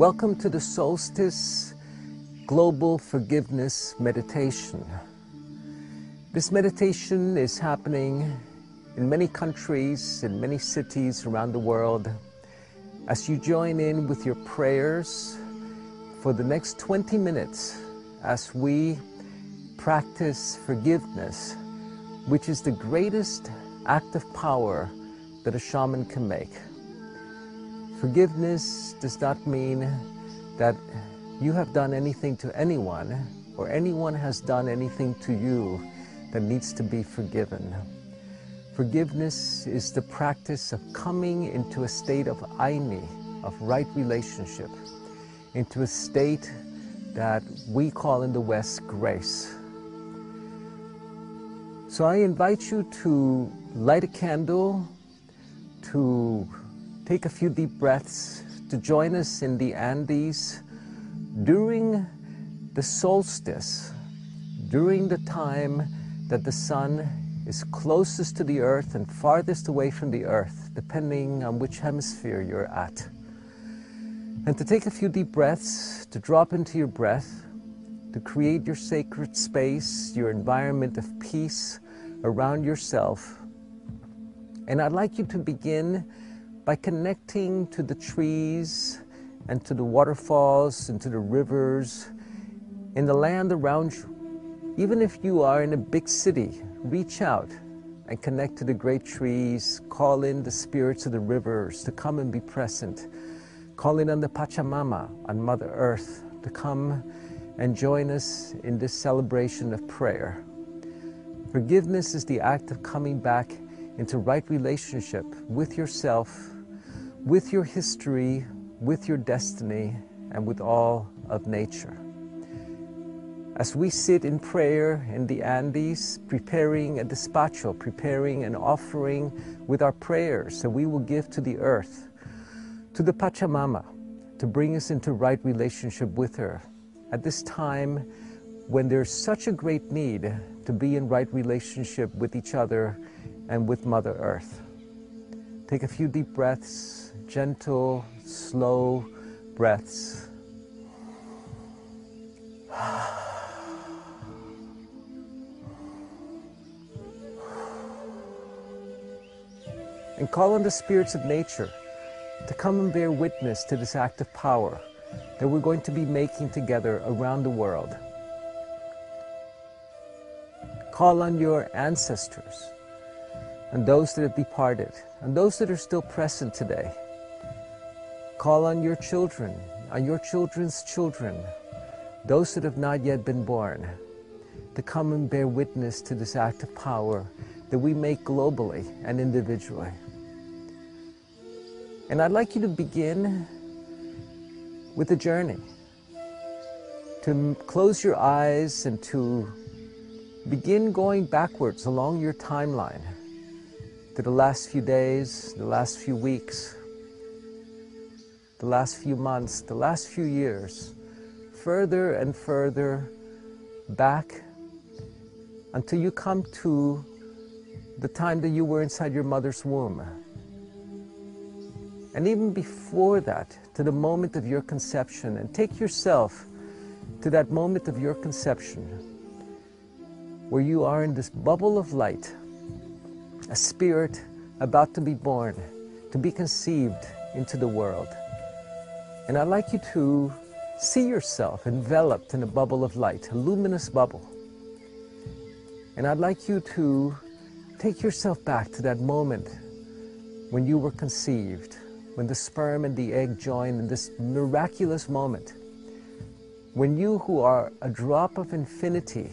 Welcome to the Solstice Global Forgiveness Meditation. This meditation is happening in many countries, in many cities around the world. As you join in with your prayers for the next 20 minutes as we practice forgiveness, which is the greatest act of power that a shaman can make. Forgiveness does not mean that you have done anything to anyone or anyone has done anything to you that needs to be forgiven. Forgiveness is the practice of coming into a state of ayni, of right relationship, into a state that we call in the West grace. So I invite you to light a candle, to take a few deep breaths, to join us in the Andes during the solstice, during the time that the sun is closest to the earth and farthest away from the earth, depending on which hemisphere you're at. And to take a few deep breaths, to drop into your breath, to create your sacred space, your environment of peace around yourself. And I'd like you to begin by connecting to the trees and to the waterfalls and to the rivers in the land around you. Even if you are in a big city, reach out and connect to the great trees, call in the spirits of the rivers to come and be present. Call in on the Pachamama, on Mother Earth, to come and join us in this celebration of prayer. Forgiveness is the act of coming back into right relationship with yourself, with your history, with your destiny, and with all of nature. As we sit in prayer in the Andes, preparing a despacho, preparing an offering with our prayers that we will give to the earth, to the Pachamama, to bring us into right relationship with her. At this time, when there's such a great need to be in right relationship with each other and with Mother Earth. Take a few deep breaths, gentle, slow breaths. And call on the spirits of nature to come and bear witness to this act of power that we're going to be making together around the world. Call on your ancestors and those that have departed and those that are still present today. Call on your children, on your children's children, those that have not yet been born, to come and bear witness to this act of power that we make globally and individually. And I'd like you to begin with a journey, to close your eyes and to begin going backwards along your timeline to the last few days, the last few weeks, the last few months, the last few years, further and further back until you come to the time that you were inside your mother's womb. And even before that, to the moment of your conception, and take yourself to that moment of your conception where you are in this bubble of light, a spirit about to be born, to be conceived into the world. And I'd like you to see yourself enveloped in a bubble of light, a luminous bubble. And I'd like you to take yourself back to that moment when you were conceived, when the sperm and the egg joined in this miraculous moment, when you who are a drop of infinity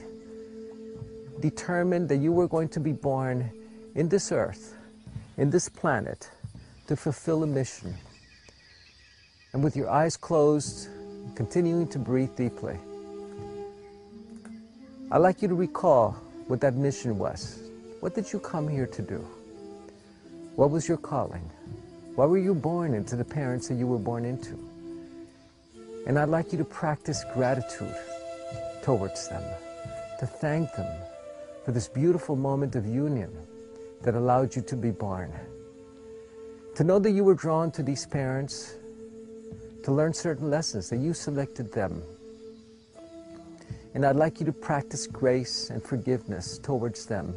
determined that you were going to be born in this earth, in this planet, to fulfill a mission. And with your eyes closed, continuing to breathe deeply, I'd like you to recall what that mission was. What did you come here to do? What was your calling? Why were you born into the parents that you were born into? And I'd like you to practice gratitude towards them, to thank them for this beautiful moment of union that allowed you to be born. To know that you were drawn to these parents, to learn certain lessons that you selected them. And I'd like you to practice grace and forgiveness towards them,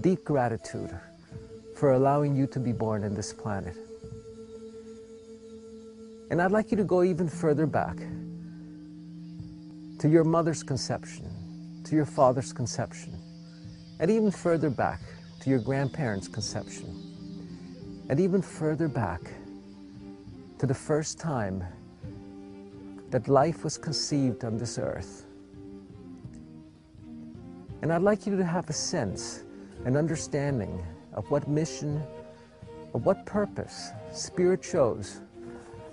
deep gratitude for allowing you to be born in this planet. And I'd like you to go even further back to your mother's conception, to your father's conception, and even further back to your grandparents' conception, and even further back to the first time that life was conceived on this earth. And I'd like you to have a sense, an understanding of what mission, of what purpose Spirit chose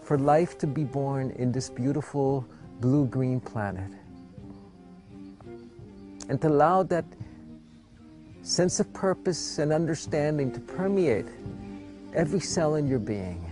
for life to be born in this beautiful blue-green planet. And to allow that sense of purpose and understanding to permeate every cell in your being.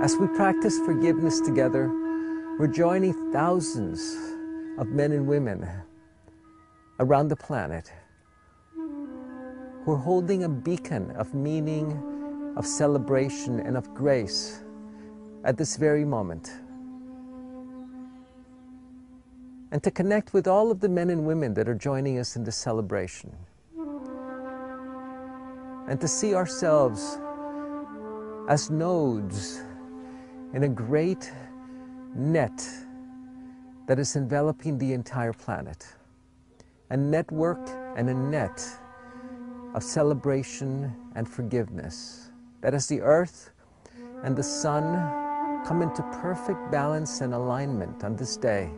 As we practice forgiveness together, we're joining thousands of men and women around the planet who are holding a beacon of meaning, of celebration, and of grace at this very moment. And to connect with all of the men and women that are joining us in this celebration. And to see ourselves as nodes in a great net that is enveloping the entire planet. A network and a net of celebration and forgiveness. That as the earth and the sun come into perfect balance and alignment on this day,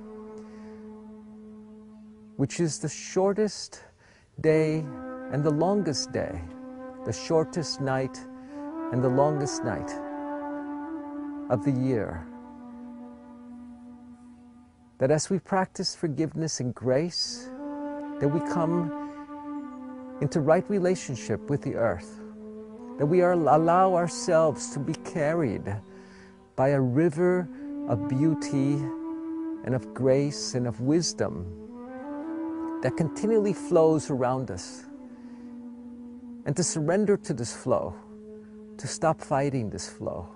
which is the shortest day and the longest day, the shortest night and the longest night of the year. That as we practice forgiveness and grace, that we come into right relationship with the earth, that we are, allow ourselves to be carried by a river of beauty and of grace and of wisdom that continually flows around us. And to surrender to this flow, to stop fighting this flow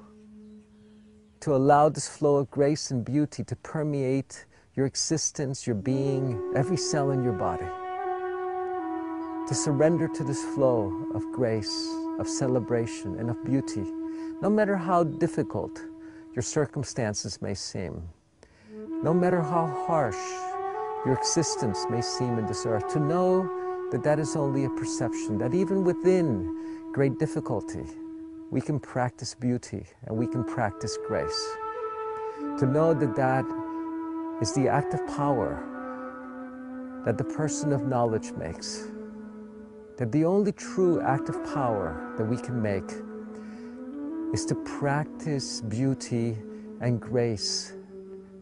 to allow this flow of grace and beauty to permeate your existence, your being, every cell in your body. To surrender to this flow of grace, of celebration, and of beauty, no matter how difficult your circumstances may seem, no matter how harsh your existence may seem in this earth, to know that that is only a perception, that even within great difficulty, we can practice beauty and we can practice grace. To know that that is the act of power that the person of knowledge makes. That the only true act of power that we can make is to practice beauty and grace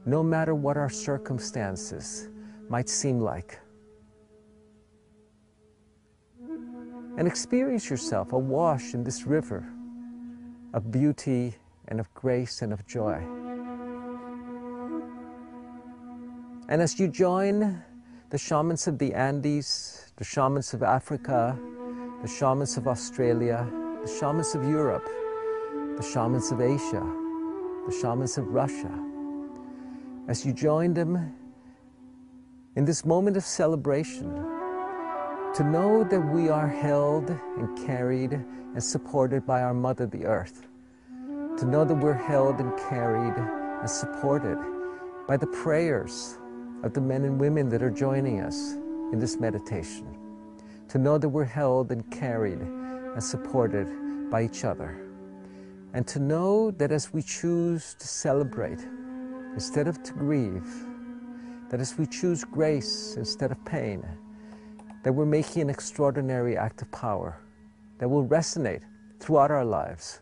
no matter what our circumstances might seem like. And experience yourself awash in this river of beauty and of grace and of joy. And as you join the shamans of the Andes, the shamans of Africa, the shamans of Australia, the shamans of Europe, the shamans of Asia, the shamans of Russia, as you join them in this moment of celebration, to know that we are held and carried and supported by our Mother, the Earth. To know that we're held and carried and supported by the prayers of the men and women that are joining us in this meditation. To know that we're held and carried and supported by each other. And to know that as we choose to celebrate instead of to grieve, that as we choose grace instead of pain, that we're making an extraordinary act of power that will resonate throughout our lives,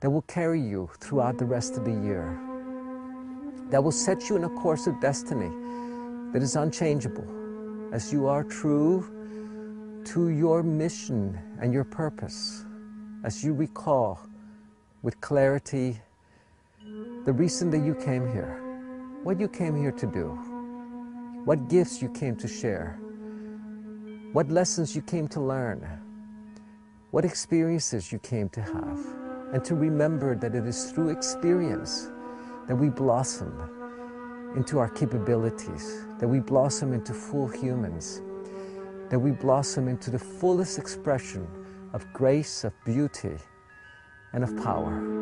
that will carry you throughout the rest of the year, that will set you in a course of destiny that is unchangeable as you are true to your mission and your purpose, as you recall with clarity the reason that you came here, what you came here to do, what gifts you came to share what lessons you came to learn, what experiences you came to have, and to remember that it is through experience that we blossom into our capabilities, that we blossom into full humans, that we blossom into the fullest expression of grace, of beauty, and of power.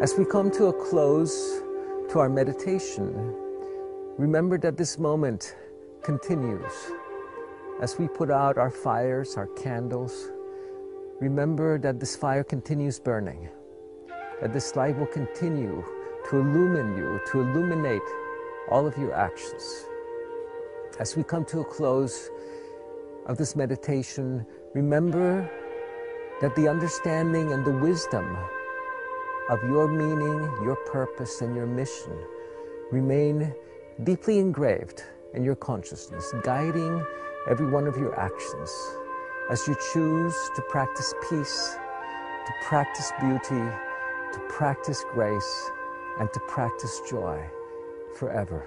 As we come to a close to our meditation, remember that this moment continues. As we put out our fires, our candles, remember that this fire continues burning, that this light will continue to illumine you, to illuminate all of your actions. As we come to a close of this meditation, remember that the understanding and the wisdom of your meaning, your purpose, and your mission remain deeply engraved in your consciousness, guiding every one of your actions as you choose to practice peace, to practice beauty, to practice grace, and to practice joy forever.